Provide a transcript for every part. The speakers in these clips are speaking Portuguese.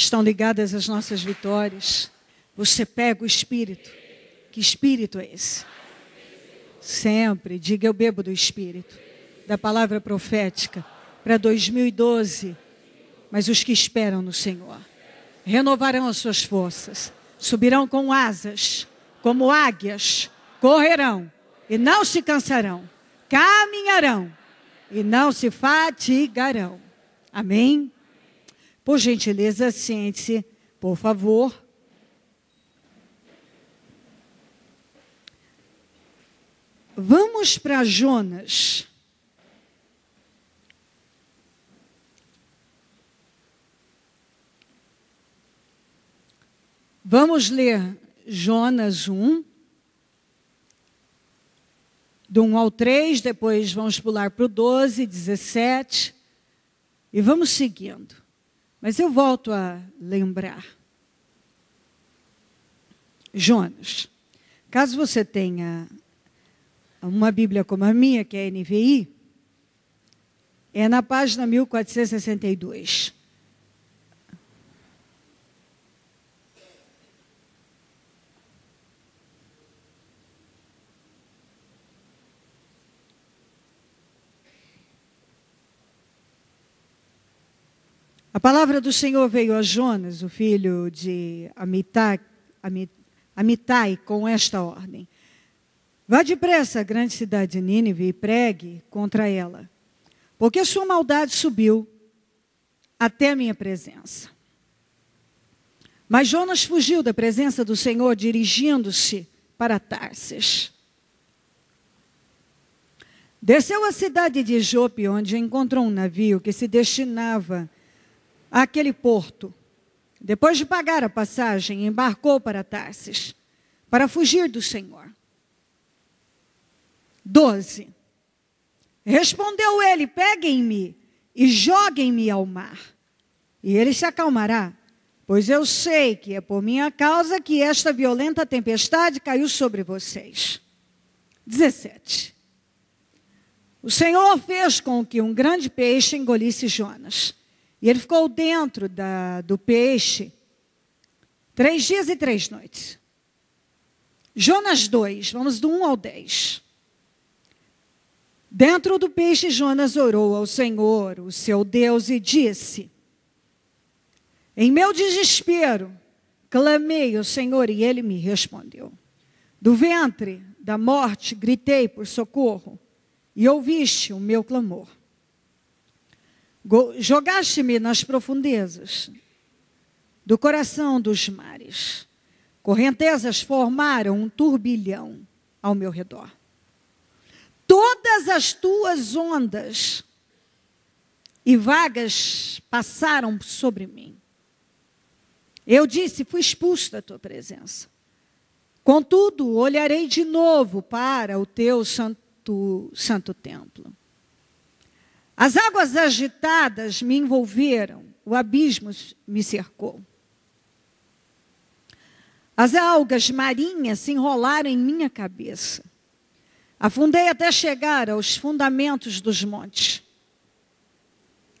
estão ligadas às nossas vitórias. Você pega o Espírito. Que Espírito é esse? Sempre, diga eu bebo do Espírito, da palavra profética, para 2012. Mas os que esperam no Senhor renovarão as suas forças, subirão com asas, como águias, correrão e não se cansarão, caminharão e não se fatigarão. Amém? Por gentileza, sente-se, por favor. Vamos para Jonas. Vamos ler Jonas 1, do 1 ao 3, depois vamos pular para o 12, 17, e vamos seguindo. Mas eu volto a lembrar. Jonas, caso você tenha uma Bíblia como a minha, que é a NVI, é na página 1462. A palavra do Senhor veio a Jonas, o filho de Amitai, Amitai com esta ordem: Vá depressa à grande cidade de Nínive e pregue contra ela, porque sua maldade subiu até a minha presença. Mas Jonas fugiu da presença do Senhor, dirigindo-se para Tarsis. Desceu à cidade de Jope, onde encontrou um navio que se destinava àquele porto. Depois de pagar a passagem, embarcou para Tarsis, para fugir do Senhor. 12. Respondeu ele: Peguem-me e joguem-me ao mar, e ele se acalmará, pois eu sei que é por minha causa que esta violenta tempestade caiu sobre vocês. 17. O Senhor fez com que um grande peixe engolisse Jonas, e ele ficou dentro da, do peixe três dias e três noites. Jonas 2, vamos do 1 ao 10. Dentro do peixe, Jonas orou ao Senhor, o seu Deus, e disse: Em meu desespero, clamei ao Senhor e ele me respondeu. Do ventre da morte, gritei por socorro e ouviste o meu clamor. Jogaste-me nas profundezas do coração dos mares. Correntezas formaram um turbilhão ao meu redor todas as tuas ondas e vagas passaram sobre mim. Eu disse: fui expulso da tua presença. Contudo, olharei de novo para o teu santo, santo templo. As águas agitadas me envolveram, o abismo me cercou. As algas marinhas se enrolaram em minha cabeça. Afundei até chegar aos fundamentos dos montes.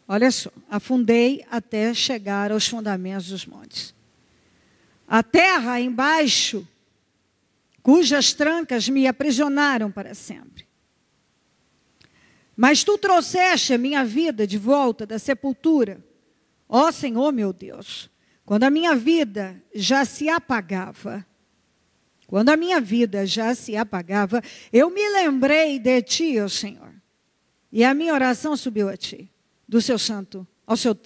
Olha só, afundei até chegar aos fundamentos dos montes. A terra embaixo, cujas trancas me aprisionaram para sempre. Mas tu trouxeste a minha vida de volta da sepultura, ó Senhor meu Deus, quando a minha vida já se apagava quando a minha vida já se apagava, eu me lembrei de ti, ó Senhor. E a minha oração subiu a ti, do seu santo, ao, seu,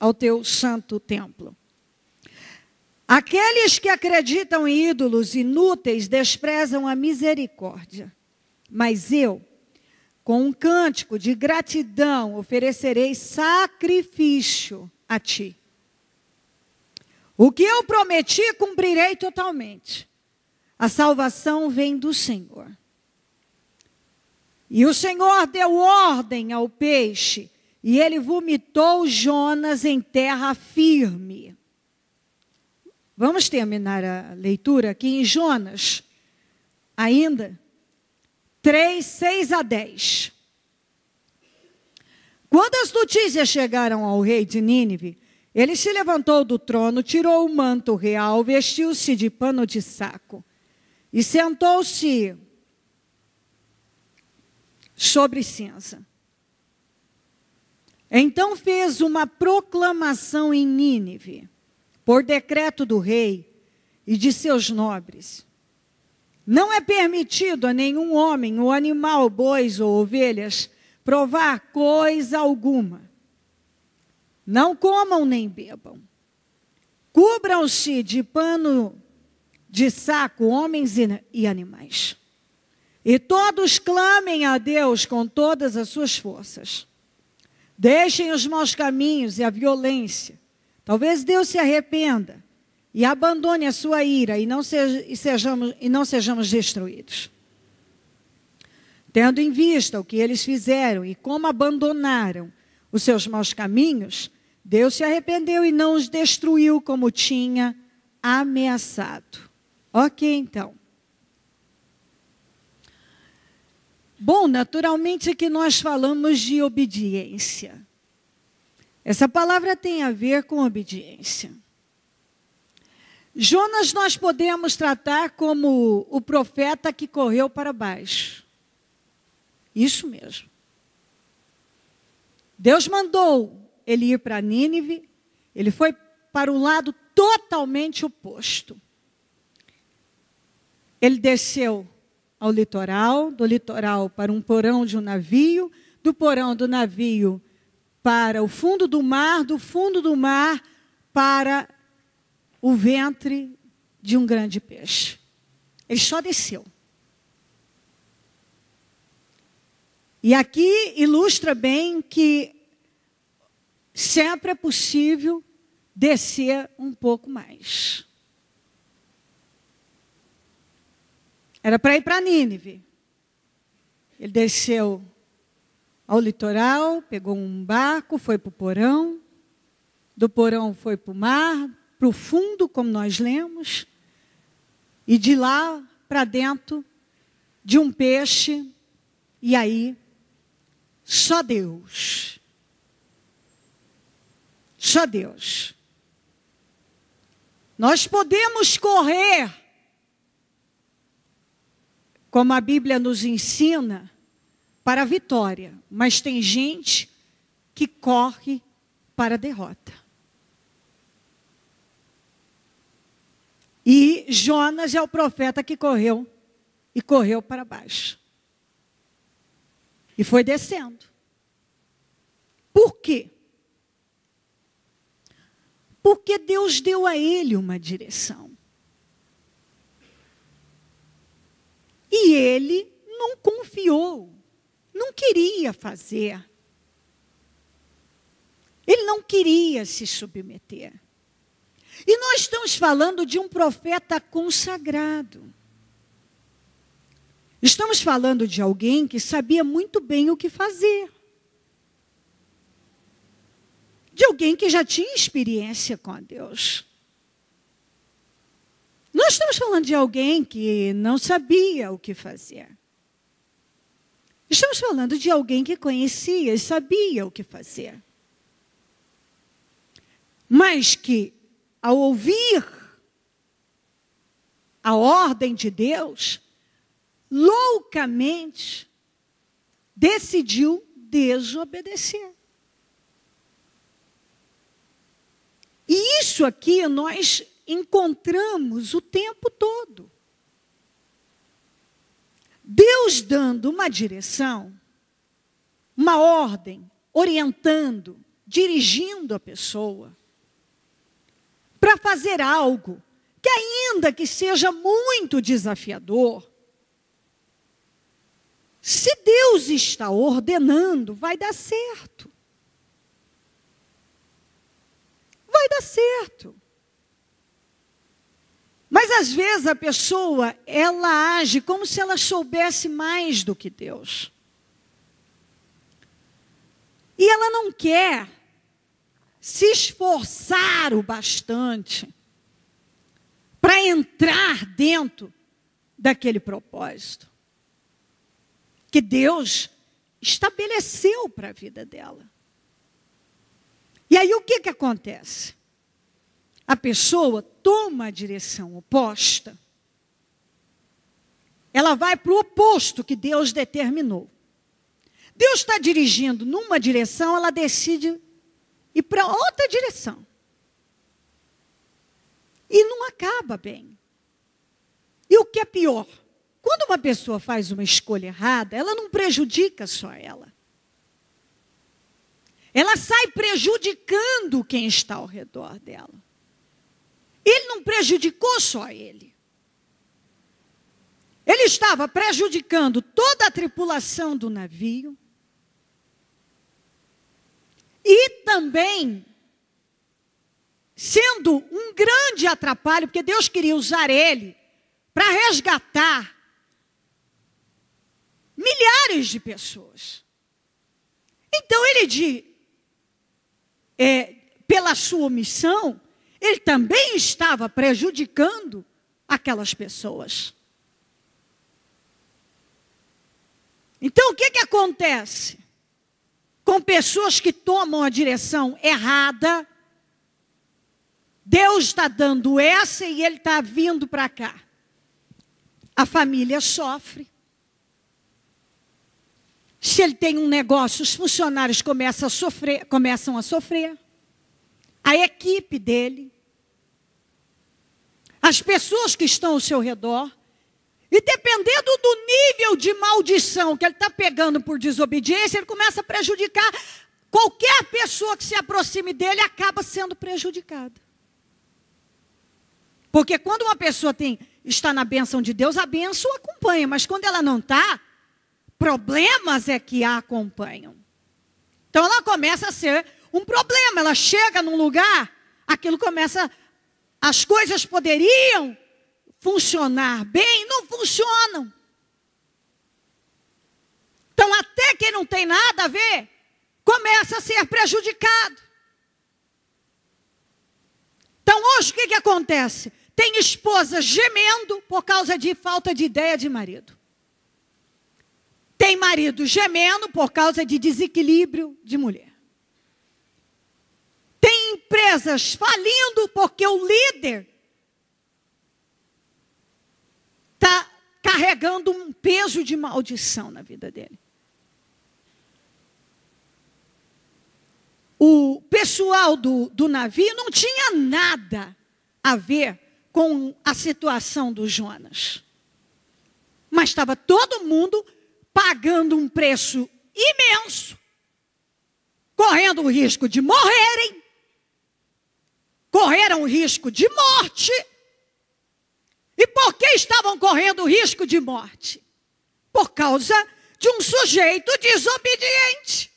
ao teu santo templo. Aqueles que acreditam em ídolos inúteis desprezam a misericórdia. Mas eu, com um cântico de gratidão, oferecerei sacrifício a ti. O que eu prometi, cumprirei totalmente. A salvação vem do Senhor. E o Senhor deu ordem ao peixe, e ele vomitou Jonas em terra firme. Vamos terminar a leitura aqui em Jonas, ainda 3, 6 a 10. Quando as notícias chegaram ao rei de Nínive, Ele se levantou do trono, tirou o manto real, vestiu-se de pano de saco e sentou-se sobre cinza. Então fez uma proclamação em Nínive, por decreto do rei e de seus nobres. Não é permitido a nenhum homem, ou animal, bois ou ovelhas, provar coisa alguma não comam nem bebam. Cubram-se de pano de saco, homens e animais. E todos clamem a Deus com todas as suas forças. Deixem os maus caminhos e a violência. Talvez Deus se arrependa e abandone a sua ira e não, seja, e sejamos, e não sejamos destruídos. Tendo em vista o que eles fizeram e como abandonaram os seus maus caminhos, Deus se arrependeu e não os destruiu como tinha ameaçado. Ok, então. Bom, naturalmente que nós falamos de obediência. Essa palavra tem a ver com obediência. Jonas nós podemos tratar como o profeta que correu para baixo. Isso mesmo. Deus mandou ele ir para Nínive, ele foi para o lado totalmente oposto. Ele desceu ao litoral, do litoral para um porão de um navio, do porão do navio para o fundo do mar, do fundo do mar para o ventre de um grande peixe. Ele só desceu. E aqui ilustra bem que sempre é possível descer um pouco mais. Era para ir para Nínive. Ele desceu ao litoral, pegou um barco, foi para o porão. Do porão foi para o mar, para o fundo, como nós lemos. E de lá para dentro de um peixe. E aí, só Deus só Deus. Nós podemos correr, como a Bíblia nos ensina, para a vitória, mas tem gente que corre para a derrota. E Jonas é o profeta que correu e correu para baixo. E foi descendo. Por quê? Porque Deus deu a ele uma direção. E ele não confiou, não queria fazer. Ele não queria se submeter. E nós estamos falando de um profeta consagrado. Estamos falando de alguém que sabia muito bem o que fazer de alguém que já tinha experiência com Deus. Nós estamos falando de alguém que não sabia o que fazer. Estamos falando de alguém que conhecia e sabia o que fazer. Mas que, ao ouvir a ordem de Deus, loucamente decidiu desobedecer. E isso aqui nós encontramos o tempo todo. Deus dando uma direção, uma ordem, orientando, dirigindo a pessoa para fazer algo que, ainda que seja muito desafiador, se Deus está ordenando, vai dar certo. vai dar certo. Mas às vezes a pessoa, ela age como se ela soubesse mais do que Deus. E ela não quer se esforçar o bastante para entrar dentro daquele propósito que Deus estabeleceu para a vida dela. E aí o que, que acontece? A pessoa toma a direção oposta, ela vai para o oposto que Deus determinou. Deus está dirigindo numa direção, ela decide ir para outra direção. E não acaba bem. E o que é pior? Quando uma pessoa faz uma escolha errada, ela não prejudica só ela. Ela sai prejudicando quem está ao redor dela. Ele não prejudicou só ele. Ele estava prejudicando toda a tripulação do navio. E também sendo um grande atrapalho, porque Deus queria usar ele para resgatar milhares de pessoas. Então ele de, é, pela sua missão, ele também estava prejudicando aquelas pessoas. Então o que, que acontece com pessoas que tomam a direção errada? Deus está dando essa e ele está vindo para cá. A família sofre. Se ele tem um negócio, os funcionários começam a sofrer, começam a sofrer. A equipe dele. As pessoas que estão ao seu redor. E dependendo do nível de maldição que ele está pegando por desobediência, ele começa a prejudicar. Qualquer pessoa que se aproxime dele acaba sendo prejudicada. Porque quando uma pessoa tem, está na bênção de Deus, a bênção acompanha. Mas quando ela não está, problemas é que a acompanham. Então ela começa a ser um problema. Ela chega num lugar, aquilo começa. As coisas poderiam funcionar bem, não funcionam. Então, até quem não tem nada a ver, começa a ser prejudicado. Então, hoje o que, que acontece? Tem esposa gemendo por causa de falta de ideia de marido. Tem marido gemendo por causa de desequilíbrio de mulher. Tem empresas falindo porque o líder está carregando um peso de maldição na vida dele. O pessoal do, do navio não tinha nada a ver com a situação do Jonas. Mas estava todo mundo pagando um preço imenso, correndo o risco de morrerem, correram o risco de morte. E por que estavam correndo risco de morte? Por causa de um sujeito desobediente.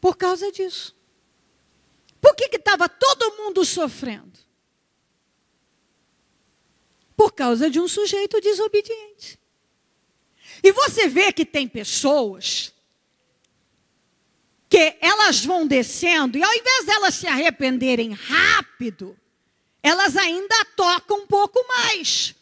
Por causa disso. Por que estava todo mundo sofrendo? Por causa de um sujeito desobediente. E você vê que tem pessoas que elas vão descendo e ao invés delas se arrependerem rápido, elas ainda tocam um pouco mais.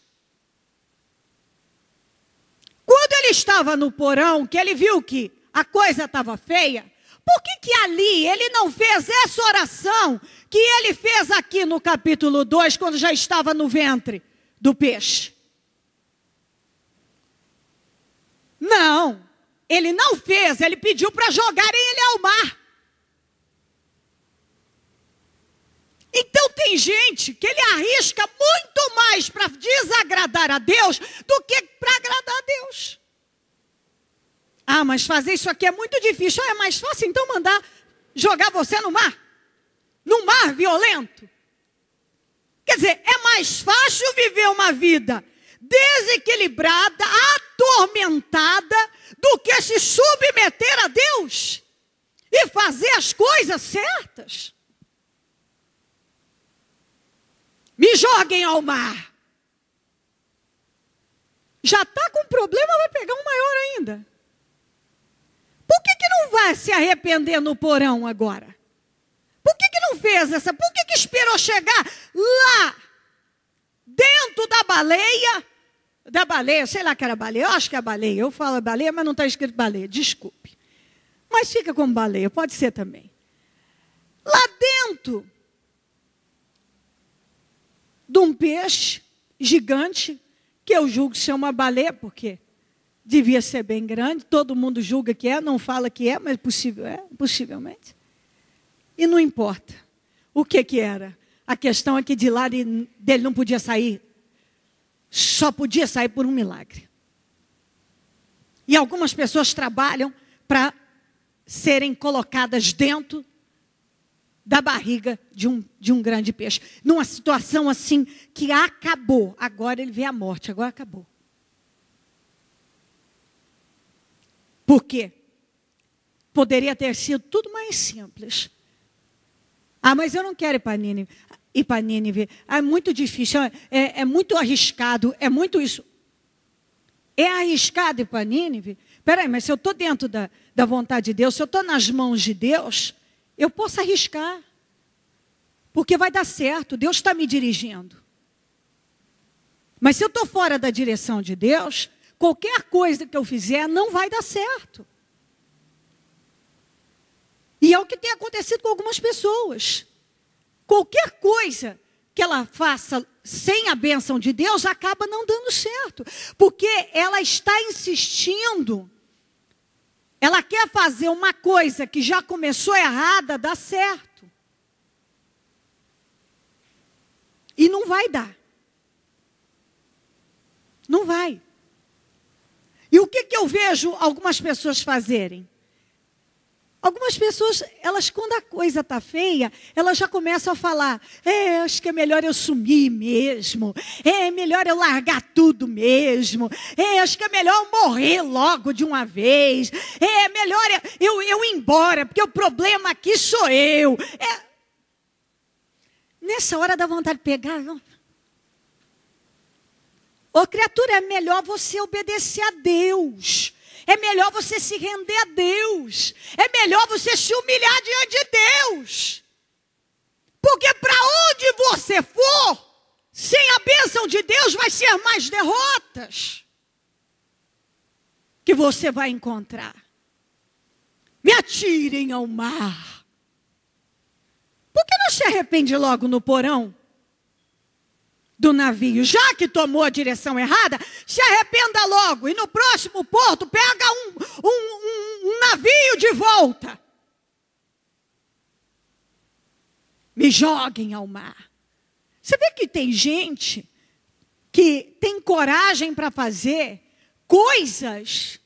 Quando ele estava no porão, que ele viu que a coisa estava feia, por que, que ali ele não fez essa oração que ele fez aqui no capítulo 2, quando já estava no ventre do peixe? Não, ele não fez, ele pediu para jogarem ele ao mar. Então tem gente que ele arrisca muito mais para desagradar a Deus do que para agradar a Deus. Ah, mas fazer isso aqui é muito difícil. Ah, é mais fácil então mandar jogar você no mar? No mar violento? Quer dizer, é mais fácil viver uma vida desequilibrada, atormentada, do que se submeter a Deus e fazer as coisas certas. Me joguem ao mar. Já está com problema, vai pegar um maior ainda. Por que, que não vai se arrepender no porão agora? Por que, que não fez essa? Por que, que esperou chegar lá, dentro da baleia? Da baleia, sei lá que era baleia, eu acho que é baleia. Eu falo baleia, mas não está escrito baleia, desculpe. Mas fica como baleia, pode ser também. Lá dentro de um peixe gigante, que eu julgo ser uma baleia, porque devia ser bem grande, todo mundo julga que é, não fala que é, mas possível é, possivelmente. E não importa o que que era. A questão é que de lá dele não podia sair, só podia sair por um milagre. E algumas pessoas trabalham para serem colocadas dentro da barriga de um, de um grande peixe. Numa situação assim que acabou. Agora ele vê a morte, agora acabou. Por quê? Poderia ter sido tudo mais simples. Ah, mas eu não quero ir para Nínive. Ir para Nínive. É muito difícil, é, é, é muito arriscado, é muito isso. É arriscado ir para Nínive? Peraí, mas se eu estou dentro da, da vontade de Deus, se eu estou nas mãos de Deus, eu posso arriscar. Porque vai dar certo, Deus está me dirigindo. Mas se eu estou fora da direção de Deus, qualquer coisa que eu fizer não vai dar certo. E é o que tem acontecido com algumas pessoas. Qualquer coisa que ela faça sem a bênção de Deus acaba não dando certo, porque ela está insistindo ela quer fazer uma coisa que já começou errada, dar certo. E não vai dar. Não vai. E o que, que eu vejo algumas pessoas fazerem? Algumas pessoas, elas, quando a coisa está feia, elas já começam a falar: é, acho que é melhor eu sumir mesmo, é melhor eu largar tudo mesmo, é, acho que é melhor eu morrer logo de uma vez, é melhor eu, eu ir embora, porque o problema aqui sou eu. É... Nessa hora dá vontade de pegar. Não? Ô criatura, é melhor você obedecer a Deus. É melhor você se render a Deus. É melhor você se humilhar diante de Deus. Porque para onde você for, sem a bênção de Deus, vai ser mais derrotas que você vai encontrar. Me atirem ao mar. Por que não se arrepende logo no porão? Do navio. Já que tomou a direção errada, se arrependa logo e no próximo porto pega um, um, um, um navio de volta. Me joguem ao mar. Você vê que tem gente que tem coragem para fazer coisas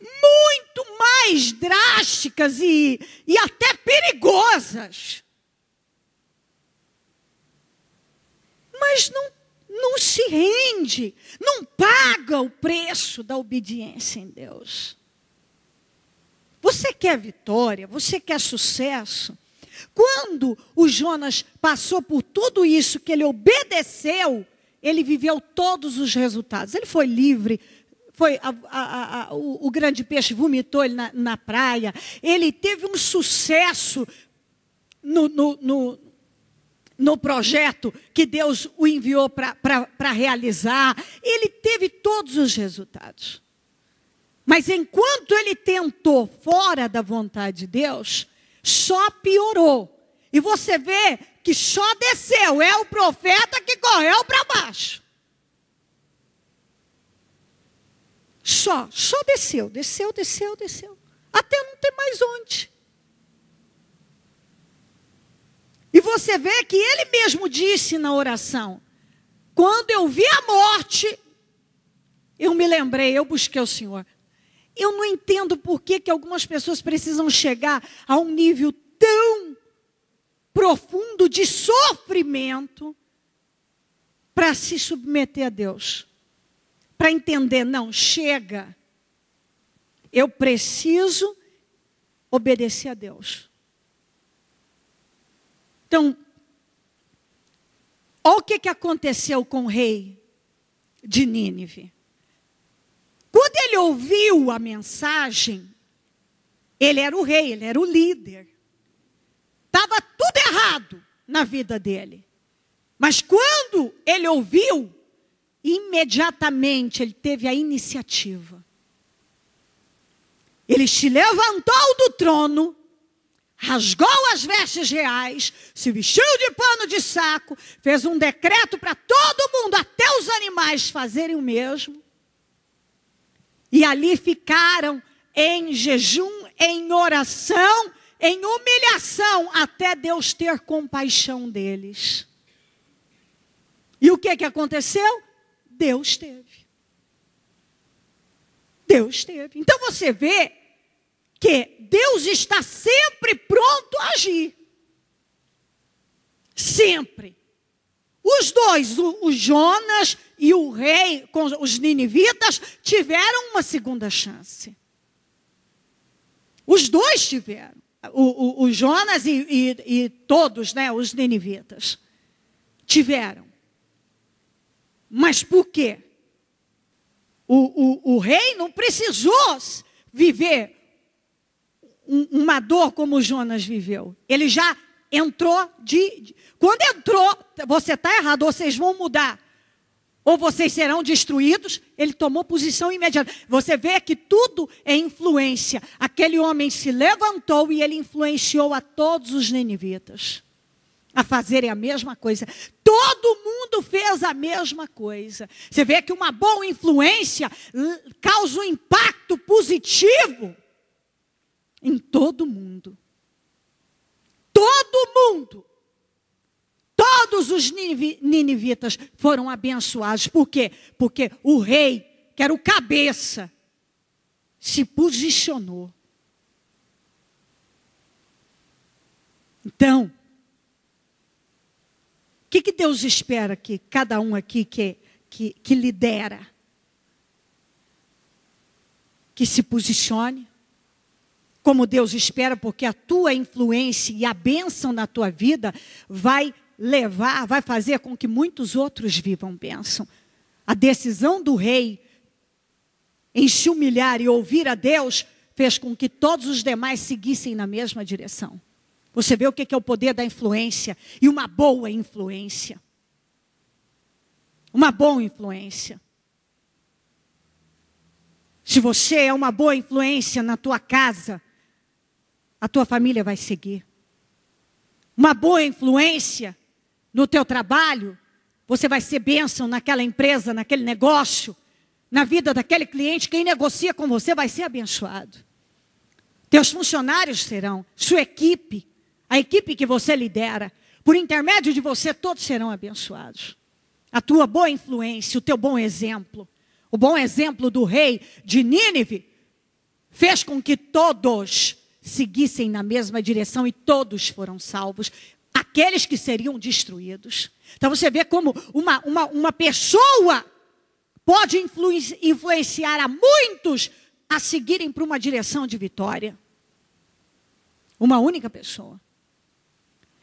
muito mais drásticas e, e até perigosas mas não, não se rende, não paga o preço da obediência em Deus. Você quer vitória, você quer sucesso. Quando o Jonas passou por tudo isso, que ele obedeceu, ele viveu todos os resultados. Ele foi livre, foi a, a, a, o, o, grande peixe vomitou ele na, na, praia. Ele teve um sucesso no, no, no, no projeto que Deus o enviou para realizar. Ele teve todos os resultados. Mas enquanto ele tentou fora da vontade de Deus, só piorou. E você vê que só desceu, é o profeta que correu para baixo. Só, só desceu, desceu, desceu, desceu. Até não ter mais onde. E você vê que ele mesmo disse na oração: quando eu vi a morte, eu me lembrei, eu busquei o Senhor. Eu não entendo por que, que algumas pessoas precisam chegar a um nível tão profundo de sofrimento para se submeter a Deus. Para entender, não, chega. Eu preciso obedecer a Deus. Então, olha o que, que aconteceu com o rei de Nínive. Quando ele ouviu a mensagem, ele era o rei, ele era o líder. Estava tudo errado na vida dele. Mas quando ele ouviu, imediatamente ele teve a iniciativa. Ele se levantou do trono, rasgou as vestes reais, se vestiu de pano de saco, fez um decreto para todo mundo, até os animais, fazerem o mesmo. E ali ficaram em jejum, em oração, em humilhação, até Deus ter compaixão deles. E o que, que aconteceu? Deus teve. Deus teve. Então você vê que Deus está sempre pronto a agir. Sempre. Os dois, o, o, Jonas e o rei, com os ninivitas, tiveram uma segunda chance. Os dois tiveram. O, o, o Jonas e, e, e, todos, né, os ninivitas, tiveram. Mas por quê? O, o, o rei não precisou viver um, uma dor como Jonas viveu. Ele já entrou de. de quando entrou, você está errado, vocês vão mudar. Ou vocês serão destruídos. Ele tomou posição imediata. Você vê que tudo é influência. Aquele homem se levantou e ele influenciou a todos os nenivitas a fazerem a mesma coisa. Todo mundo fez a mesma coisa. Você vê que uma boa influência causa um impacto positivo em todo mundo. Todo mundo. Todos os ninivitas foram abençoados. Por quê? Porque o rei, que era o cabeça, se posicionou. Então, que, que Deus espera que cada um aqui que, que, que lidera? Que se posicione como Deus espera, porque a tua influência e a bênção na tua vida vai levar, vai fazer com que muitos outros vivam bênção. A decisão do rei em se humilhar e ouvir a Deus fez com que todos os demais seguissem na mesma direção. Você vê o que é o poder da influência e uma boa influência. Uma boa influência. Se você é uma boa influência na tua casa, a tua família vai seguir. Uma boa influência no teu trabalho, você vai ser bênção naquela empresa, naquele negócio, na vida daquele cliente, quem negocia com você vai ser abençoado. Teus funcionários serão, sua equipe, a equipe que você lidera, por intermédio de você, todos serão abençoados. A tua boa influência, o teu bom exemplo, o bom exemplo do rei de Nínive, fez com que todos seguissem na mesma direção e todos foram salvos, aqueles que seriam destruídos. Então você vê como uma, uma, uma pessoa pode influenciar a muitos a seguirem para uma direção de vitória. Uma única pessoa.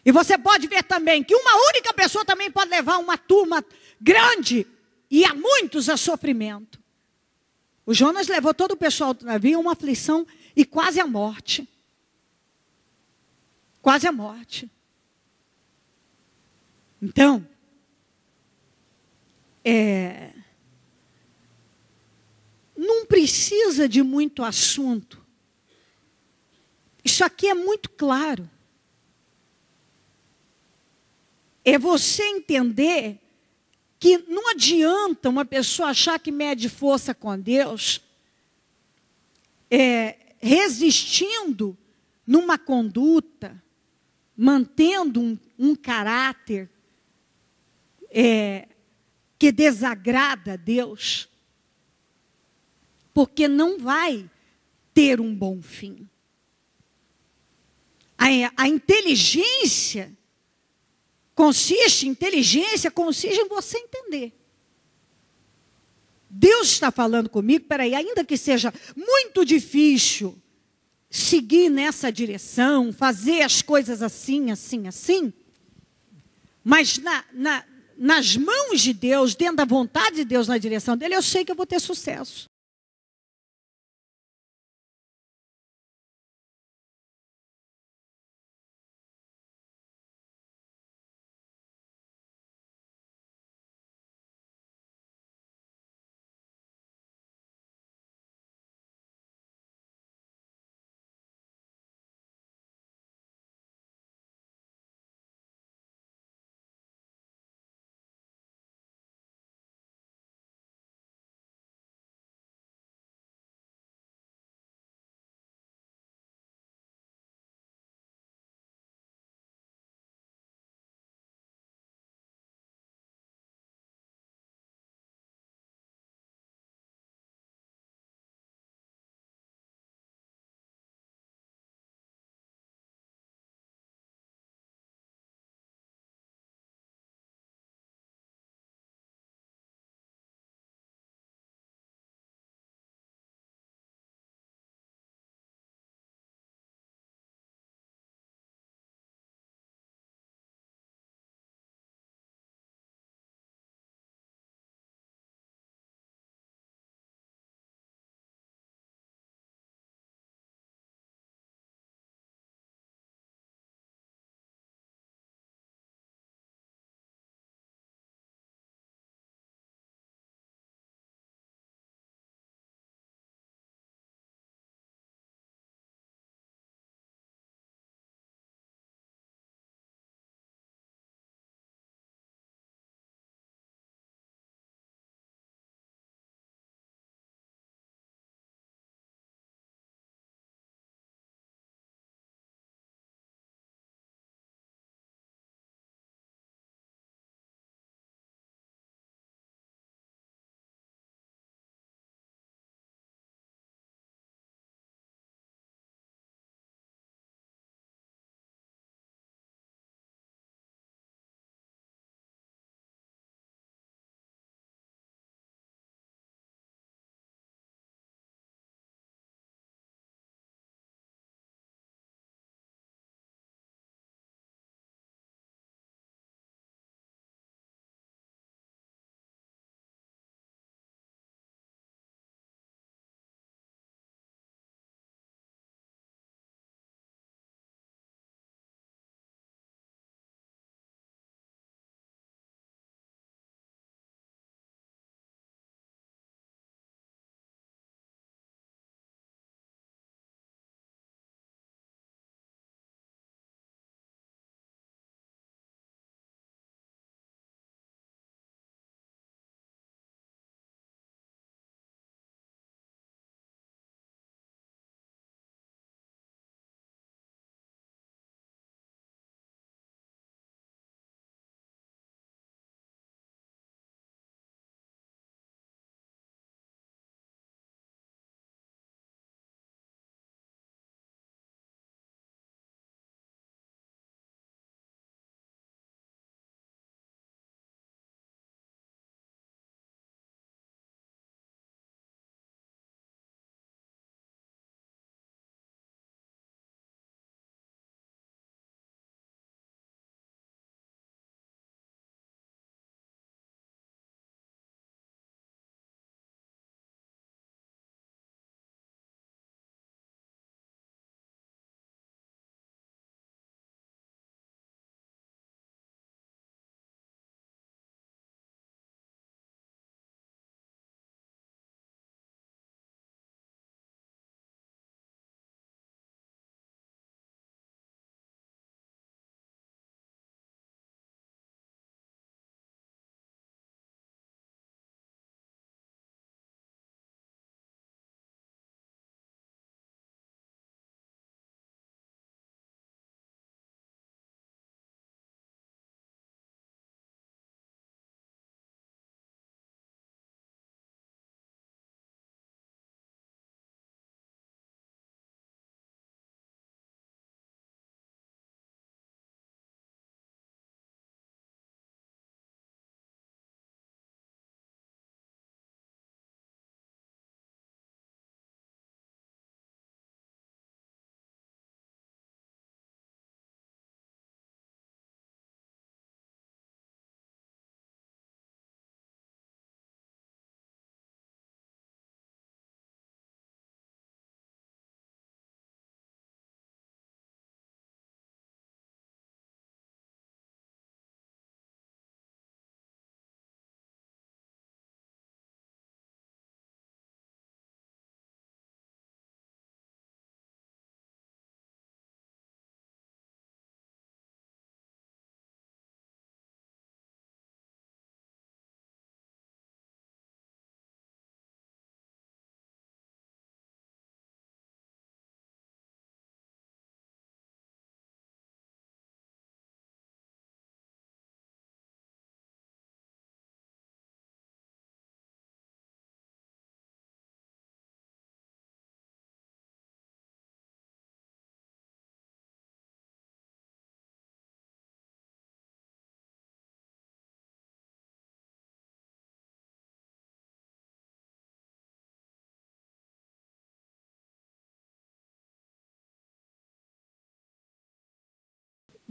E você pode ver também que uma única pessoa também pode levar uma turma grande e a muitos a sofrimento. O Jonas levou todo o pessoal do navio a uma aflição e quase a morte. Quase a morte. Então, é, não precisa de muito assunto. Isso aqui é muito claro. é você entender que não adianta uma pessoa achar que mede força com Deus, é, resistindo numa conduta, mantendo um, um caráter é, que desagrada a Deus, porque não vai ter um bom fim. A, a inteligência consiste, inteligência consiste em você entender. Deus está falando comigo, peraí, ainda que seja muito difícil seguir nessa direção, fazer as coisas assim, assim, assim, mas na, na, nas mãos de Deus, dentro da vontade de Deus, na direção dele, eu sei que eu vou ter sucesso.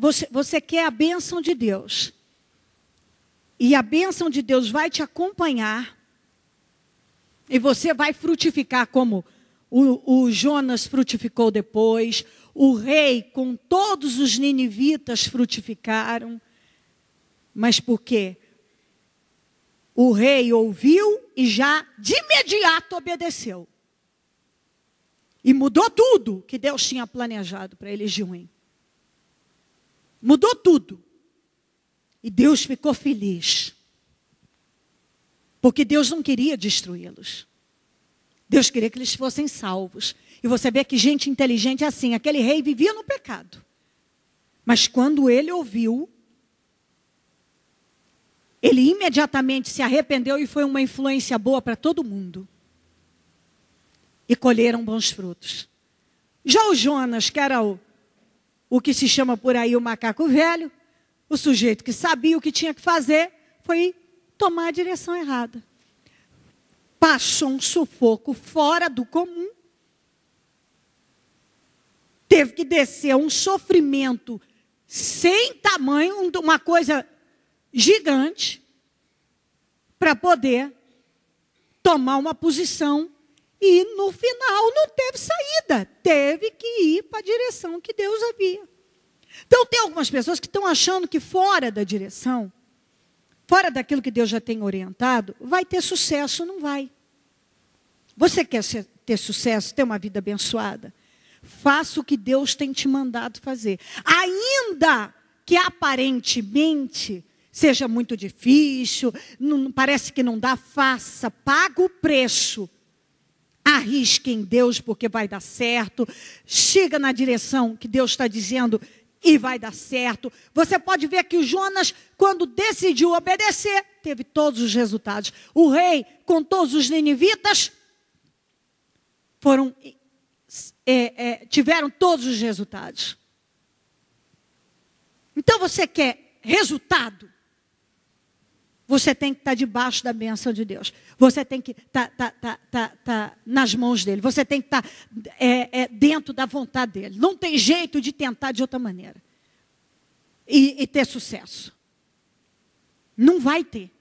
Você, você quer a bênção de Deus. E a bênção de Deus vai te acompanhar. E você vai frutificar como o, o Jonas frutificou depois. O rei com todos os ninivitas frutificaram. Mas por quê? O rei ouviu e já de imediato obedeceu. E mudou tudo que Deus tinha planejado para eles de ruim. Mudou tudo. E Deus ficou feliz. Porque Deus não queria destruí-los. Deus queria que eles fossem salvos. E você vê que gente inteligente é assim: aquele rei vivia no pecado. Mas quando ele ouviu, ele imediatamente se arrependeu e foi uma influência boa para todo mundo e colheram bons frutos. Já o Jonas, que era o, o que se chama por aí o macaco velho, o sujeito que sabia o que tinha que fazer, foi tomar a direção errada. Passou um sufoco fora do comum. Teve que descer um sofrimento sem tamanho, uma coisa gigante, para poder tomar uma posição e no final não teve saída, teve que ir para a direção que Deus havia. Então tem algumas pessoas que estão achando que fora da direção, fora daquilo que Deus já tem orientado, vai ter sucesso, não vai. Você quer ter sucesso, ter uma vida abençoada? Faça o que Deus tem te mandado fazer. Ainda que aparentemente seja muito difícil, não, parece que não dá, faça, paga o preço Arrisque em Deus porque vai dar certo. Chega na direção que Deus está dizendo e vai dar certo. Você pode ver que o Jonas, quando decidiu obedecer, teve todos os resultados. O rei, com todos os ninivitas, foram, é, é, tiveram todos os resultados. Então você quer resultado? Você tem que estar debaixo da bênção de Deus. Você tem que estar tá, tá, tá, tá, nas mãos dele. Você tem que estar é, é, dentro da vontade dele. Não tem jeito de tentar de outra maneira. E, e ter sucesso. Não vai ter.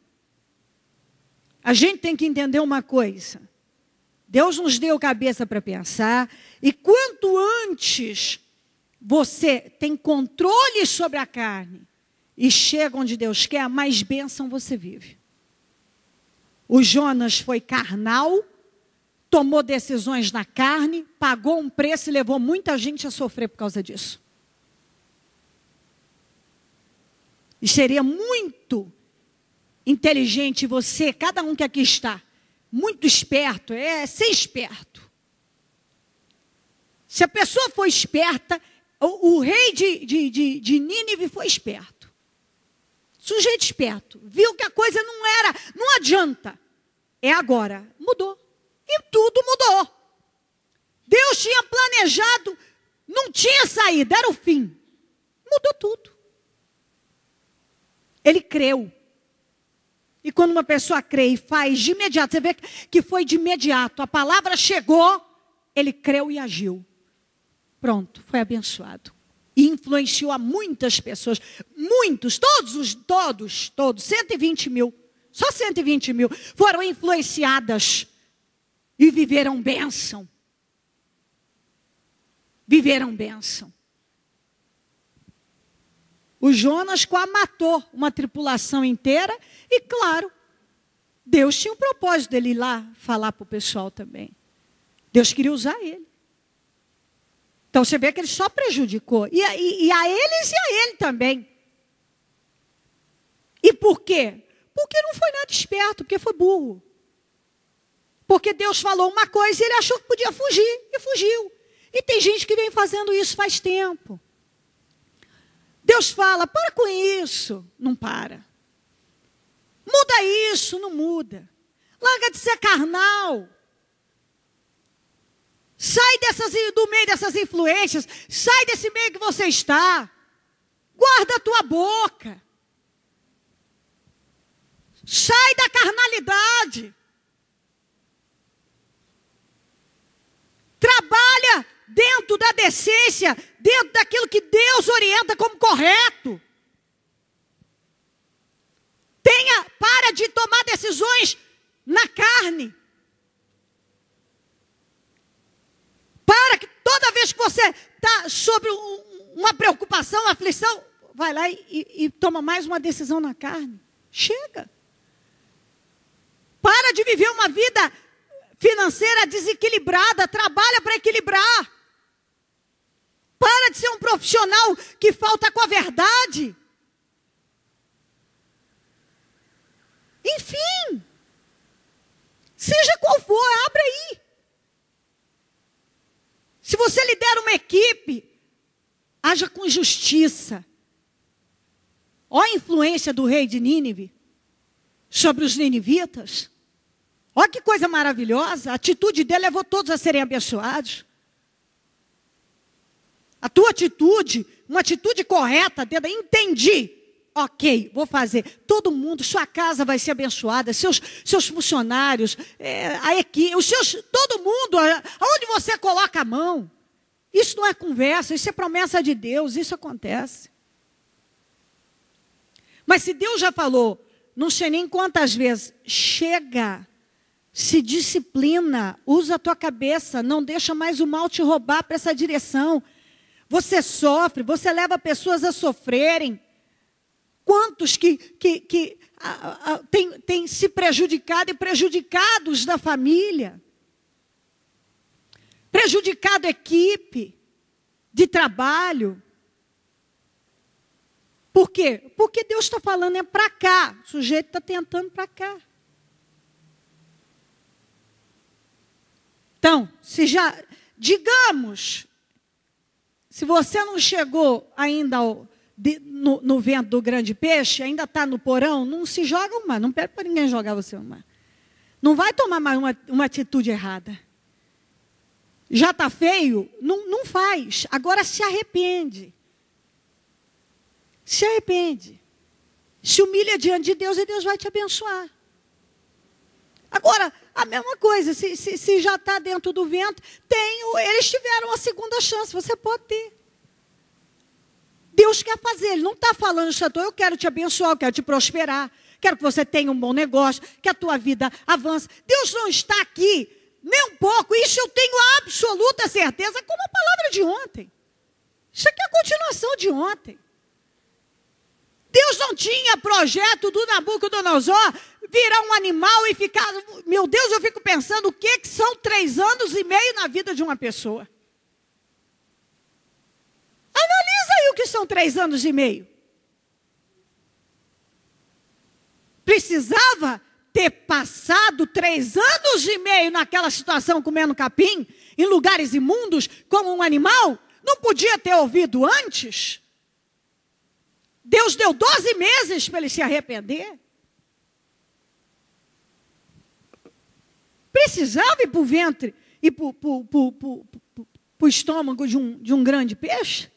A gente tem que entender uma coisa. Deus nos deu cabeça para pensar. E quanto antes você tem controle sobre a carne e chega onde Deus quer, mais bênção você vive. O Jonas foi carnal, tomou decisões na carne, pagou um preço e levou muita gente a sofrer por causa disso. E seria muito inteligente você, cada um que aqui está, muito esperto, é ser esperto. Se a pessoa for esperta, o, o rei de, de, de, de Nínive foi esperto. Sujeito esperto, viu que a coisa não era, não adianta. É agora. Mudou. E tudo mudou. Deus tinha planejado, não tinha saída, era o fim. Mudou tudo. Ele creu. E quando uma pessoa crê e faz de imediato, você vê que foi de imediato, a palavra chegou, ele creu e agiu. Pronto, foi abençoado e influenciou a muitas pessoas. Muitos, todos os, todos, todos, 120 mil, só 120 mil foram influenciadas e viveram bênção. Viveram bênção. O Jonas matou uma tripulação inteira e, claro, Deus tinha um propósito dele ir lá falar para o pessoal também. Deus queria usar ele. Então você vê que ele só prejudicou. E, e, a eles e a ele também. E por quê? Porque não foi nada esperto, porque foi burro. Porque Deus falou uma coisa e ele achou que podia fugir e fugiu. E tem gente que vem fazendo isso faz tempo. Deus fala, para com isso. Não para. Muda isso, não muda. Larga de ser carnal. Sai dessas, do meio dessas influências. Sai desse meio que você está. Guarda a tua boca. Sai da carnalidade. Trabalha dentro da decência, dentro daquilo que Deus orienta como correto. Tenha, para de tomar decisões na carne. Para que toda vez que você está sobre uma preocupação, uma aflição, vai lá e, e, e toma mais uma decisão na carne. Chega. Para de viver uma vida financeira desequilibrada, trabalha para equilibrar. Para de ser um profissional que falta com a verdade. Enfim, seja qual for, abre aí. Se você lidera uma equipe, haja com justiça. Olha a influência do rei de Nínive sobre os ninivitas. Olha que coisa maravilhosa. A atitude dele levou todos a serem abençoados. A tua atitude, uma atitude correta, dentro, entendi. Ok, vou fazer. Todo mundo, sua casa vai ser abençoada, seus, seus funcionários, é, a equipe, os seus, todo mundo, aonde você coloca a mão. Isso não é conversa, isso é promessa de Deus, isso acontece. Mas se Deus já falou, não sei nem quantas vezes, chega, se disciplina, usa a tua cabeça, não deixa mais o mal te roubar para essa direção. Você sofre, você leva pessoas a sofrerem. Quantos que, que, que a, a, tem, tem se prejudicado e prejudicados da família? Prejudicado a equipe de trabalho. Por quê? Porque Deus está falando é para cá. O sujeito está tentando para cá. Então, se já, digamos, se você não chegou ainda ao, de, no, no, vento do grande peixe, ainda está no porão, não se joga uma, não pede para ninguém jogar você uma. Não vai tomar mais uma, uma atitude errada. Já está feio? Não, não faz. Agora se arrepende. Se arrepende. Se humilha diante de Deus e Deus vai te abençoar. Agora, a mesma coisa, se, se, se já está dentro do vento, tem, eles tiveram a segunda chance, você pode ter. Deus quer fazer, Ele não está falando, Chateau, eu quero te abençoar, eu quero te prosperar, quero que você tenha um bom negócio, que a tua vida avance. Deus não está aqui, nem um pouco, isso eu tenho absoluta certeza, como a palavra de ontem. Isso aqui é a continuação de ontem. Deus não tinha projeto do Nabucodonosor virar um animal e ficar. Meu Deus, eu fico pensando o que, que são três anos e meio na vida de uma pessoa. Analisa aí o que são três anos e meio. Precisava ter passado três anos e meio naquela situação comendo capim, em lugares imundos, como um animal? Não podia ter ouvido antes? Deus deu 12 meses para ele se arrepender. Precisava ir para o ventre e para o estômago de um, de um grande peixe?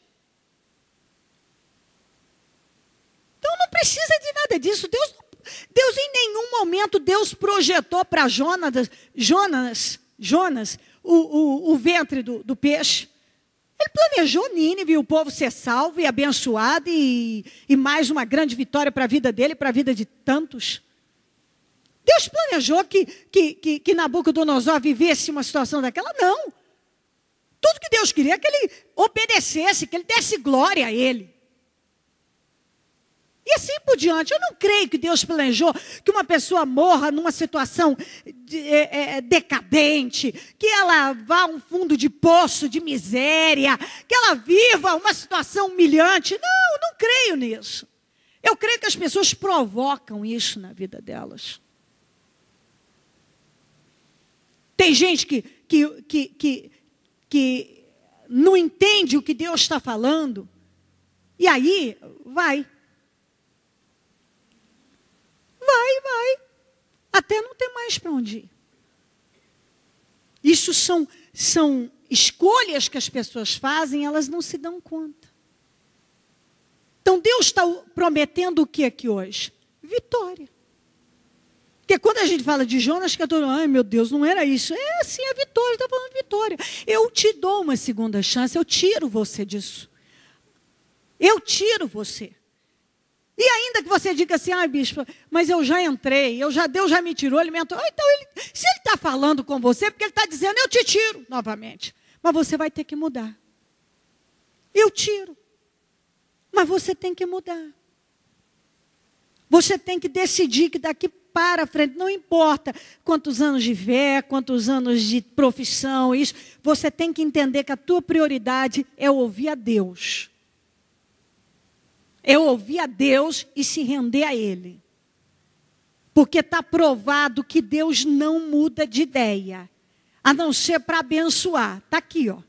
Então não precisa de nada disso. Deus, Deus em nenhum momento Deus projetou para Jonas, Jonas, Jonas, o, o, o ventre do, do peixe. Ele planejou Nínive, o povo ser salvo e abençoado, e, e mais uma grande vitória para a vida dele, para a vida de tantos. Deus planejou que, que, que, que Nabucodonosor vivesse uma situação daquela? Não. Tudo que Deus queria é que ele obedecesse, que ele desse glória a ele. E assim por diante. Eu não creio que Deus planejou que uma pessoa morra numa situação de, é, é, decadente, que ela vá a um fundo de poço de miséria, que ela viva uma situação humilhante. Não, eu não creio nisso. Eu creio que as pessoas provocam isso na vida delas. Tem gente que, que, que, que, que não entende o que Deus está falando, e aí vai Vai, vai. Até não ter mais para onde ir. Isso são, são escolhas que as pessoas fazem, elas não se dão conta. Então Deus está prometendo o que aqui hoje? Vitória. Porque quando a gente fala de Jonas, que estou, ai meu Deus, não era isso. É assim, a vitória, está falando vitória. Eu te dou uma segunda chance, eu tiro você disso. Eu tiro você. E ainda que você diga assim, ah, bispo, mas eu já entrei, eu já Deus já me tirou, ele me entrou. Então, ele, se ele está falando com você, porque ele está dizendo, eu te tiro novamente. Mas você vai ter que mudar. Eu tiro. Mas você tem que mudar. Você tem que decidir que daqui para frente, não importa quantos anos de fé, quantos anos de profissão, isso, você tem que entender que a tua prioridade é ouvir a Deus. É ouvir a Deus e se render a Ele. Porque está provado que Deus não muda de ideia, a não ser para abençoar. Está aqui, ó.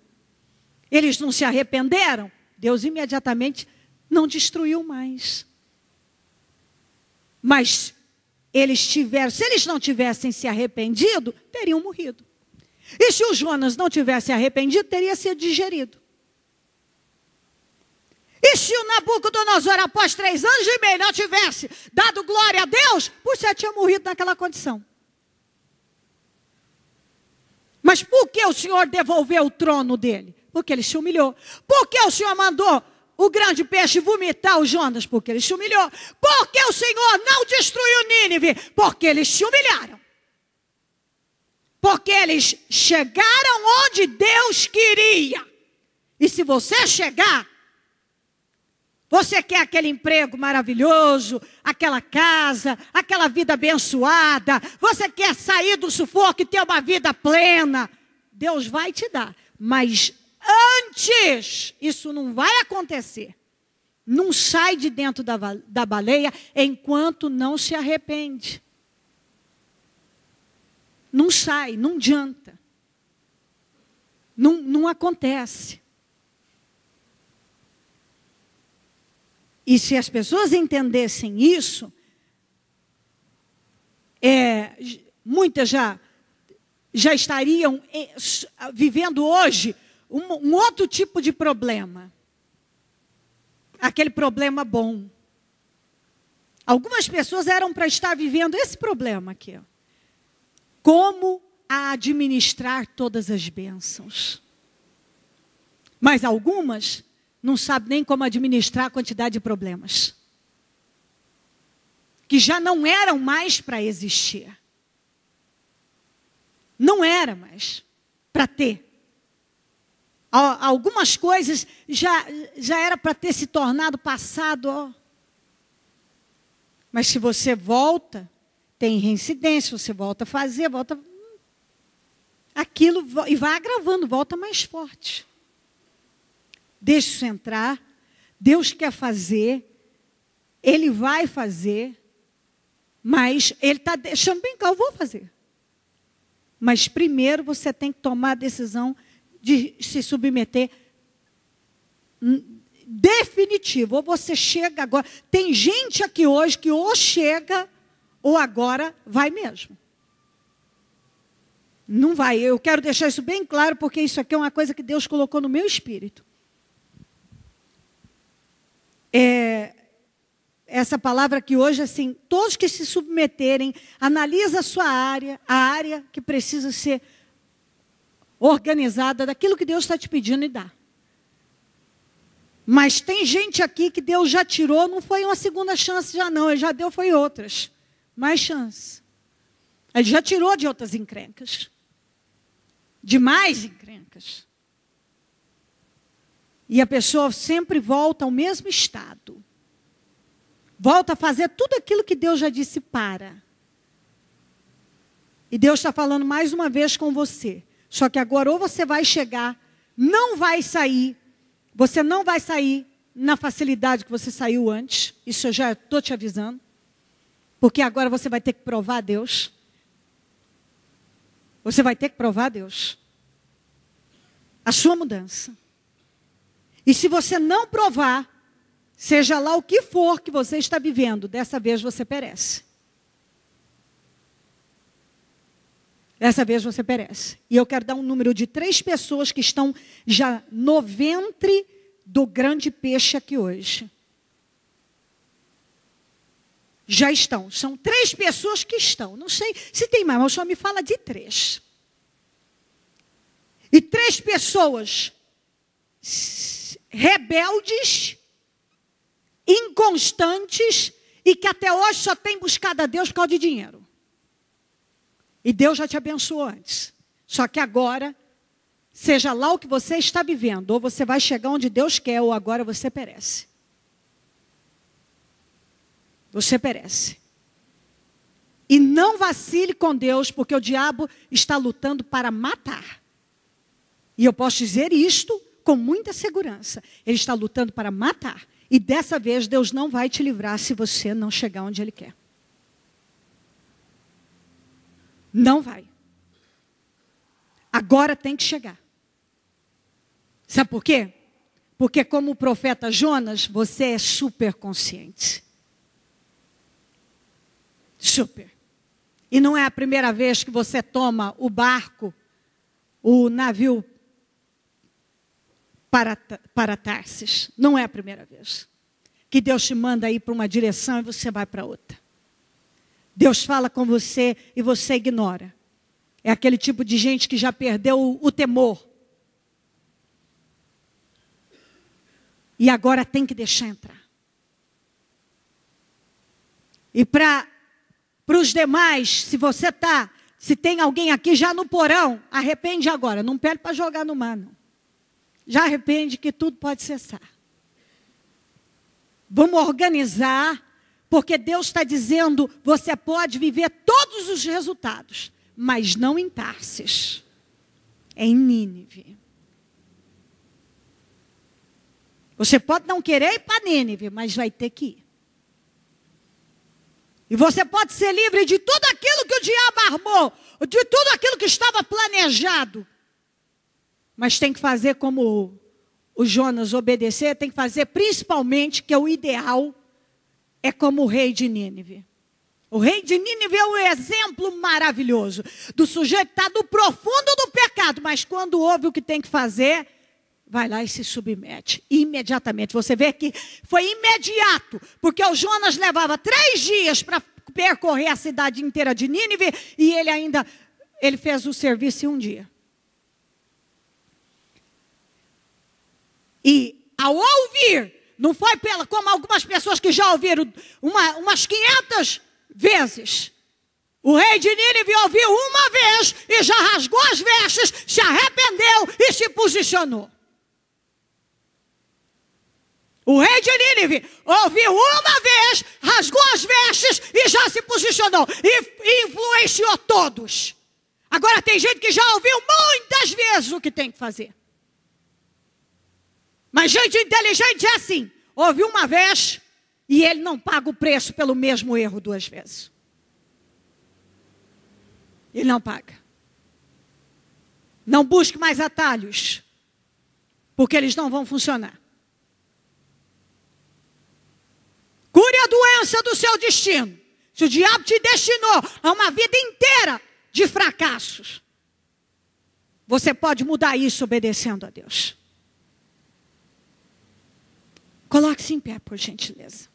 Eles não se arrependeram, Deus imediatamente não destruiu mais. Mas eles tiveram, se eles não tivessem se arrependido, teriam morrido. E se o Jonas não tivesse arrependido, teria sido digerido. Se o Nabucodonosor, após três anos e meio, não tivesse dado glória a Deus, certo tinha morrido naquela condição. Mas por que o Senhor devolveu o trono dele? Porque ele se humilhou. Por que o Senhor mandou o grande peixe vomitar o Jonas? Porque ele se humilhou. Por que o Senhor não destruiu Nínive? Porque eles se humilharam. Porque eles chegaram onde Deus queria. E se você chegar, você quer aquele emprego maravilhoso, aquela casa, aquela vida abençoada. Você quer sair do sufoco e ter uma vida plena. Deus vai te dar. Mas antes, isso não vai acontecer. Não sai de dentro da, da baleia enquanto não se arrepende. Não sai, não adianta. Não, não acontece. E se as pessoas entendessem isso, é, muitas já, já estariam é, vivendo hoje um, um outro tipo de problema. Aquele problema bom. Algumas pessoas eram para estar vivendo esse problema aqui. Ó. Como administrar todas as bênçãos. Mas algumas não sabe nem como administrar a quantidade de problemas. Que já não eram mais para existir. Não era mais para ter. Algumas coisas já, já era para ter se tornado passado. Ó. Mas se você volta, tem reincidência, você volta a fazer, volta. Aquilo e vai agravando, volta mais forte. Deixa isso entrar. Deus quer fazer. Ele vai fazer. Mas Ele está deixando bem claro, eu vou fazer. Mas primeiro você tem que tomar a decisão de se submeter definitivo. Ou você chega agora. Tem gente aqui hoje que ou chega ou agora vai mesmo. Não vai. Eu quero deixar isso bem claro porque isso aqui é uma coisa que Deus colocou no meu espírito é, essa palavra que hoje, assim, todos que se submeterem, analisa a sua área, a área que precisa ser organizada daquilo que Deus está te pedindo e dá. Mas tem gente aqui que Deus já tirou, não foi uma segunda chance já não, ele já deu foi outras. Mais chance. Ele já tirou de outras encrencas. De mais encrencas. E a pessoa sempre volta ao mesmo estado. Volta a fazer tudo aquilo que Deus já disse para. E Deus está falando mais uma vez com você. Só que agora ou você vai chegar, não vai sair, você não vai sair na facilidade que você saiu antes. Isso eu já estou te avisando. Porque agora você vai ter que provar a Deus. Você vai ter que provar a Deus. A sua mudança. E se você não provar, seja lá o que for que você está vivendo, dessa vez você perece. Dessa vez você perece. E eu quero dar um número de três pessoas que estão já no ventre do grande peixe aqui hoje. já estão. São três pessoas que estão. Não sei se tem mais, mas só me fala de três. E três pessoas rebeldes, inconstantes e que até hoje só tem buscado a Deus por causa de dinheiro. E Deus já te abençoou antes. Só que agora, seja lá o que você está vivendo, ou você vai chegar onde Deus quer, ou agora você perece. Você perece. E não vacile com Deus, porque o diabo está lutando para matar. E eu posso dizer isto com muita segurança. Ele está lutando para matar. E dessa vez Deus não vai te livrar se você não chegar onde Ele quer. Não vai. Agora tem que chegar. Sabe por quê? Porque, como o profeta Jonas, você é super consciente. Super. E não é a primeira vez que você toma o barco, o navio para, para Tarsis. Não é a primeira vez. Que Deus te manda ir para uma direção e você vai para outra. Deus fala com você e você ignora. É aquele tipo de gente que já perdeu o, o temor. E agora tem que deixar entrar. E para os demais, se você está, se tem alguém aqui já no porão, arrepende agora. Não pede para jogar no mar, não. Já arrepende que tudo pode cessar. Vamos organizar porque Deus está dizendo: você pode viver todos os resultados, mas não em Tarsis, é em Nínive. Você pode não querer ir para Nínive, mas vai ter que ir. E você pode ser livre de tudo aquilo que o diabo armou, de tudo aquilo que estava planejado. Mas tem que fazer como o Jonas obedecer, tem que fazer principalmente que é o ideal é como o rei de Nínive. O rei de Nínive é um exemplo maravilhoso do sujeito que está no profundo do pecado, mas quando ouve o que tem que fazer, vai lá e se submete imediatamente. Você vê que foi imediato, porque o Jonas levava três dias para percorrer a cidade inteira de Nínive e ele ainda ele fez o serviço em um dia. E ao ouvir não foi pela, como algumas pessoas que já ouviram uma, umas 500 vezes. O rei de Nínive ouviu uma vez e já rasgou as vestes, se arrependeu e se posicionou. O rei de Nínive ouviu uma vez, rasgou as vestes e já se posicionou e influenciou todos. Agora tem gente que já ouviu muitas vezes o que tem que fazer. Mas gente inteligente é assim: ouve uma vez e ele não paga o preço pelo mesmo erro duas vezes. Ele não paga. Não busque mais atalhos, porque eles não vão funcionar. Cure a doença do seu destino. Se o diabo te destinou a uma vida inteira de fracassos, você pode mudar isso obedecendo a Deus. Coloque-se em pé, por gentileza.